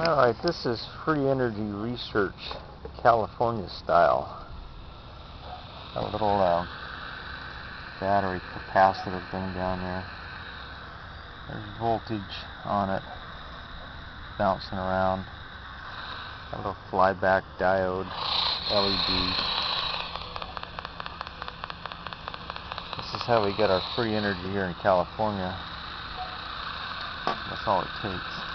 Alright, this is free energy research, California style. A little uh, battery capacitor thing down there. There's voltage on it, bouncing around. A little flyback diode LED. This is how we get our free energy here in California. That's all it takes.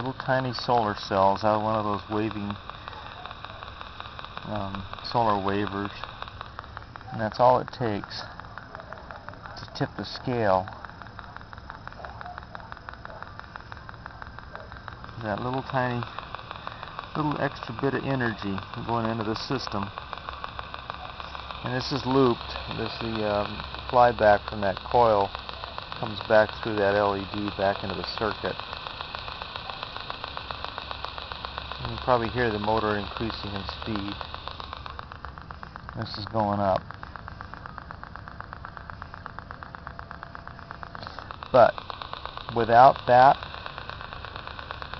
Little tiny solar cells out of one of those waving um, solar wavers. And that's all it takes to tip the scale. That little tiny, little extra bit of energy going into the system. And this is looped. This the um, flyback from that coil comes back through that LED back into the circuit. Can probably hear the motor increasing in speed. This is going up. But without that,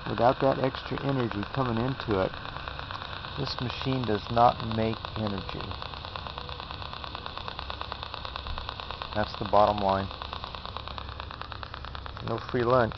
without that extra energy coming into it, this machine does not make energy. That's the bottom line. No free lunch.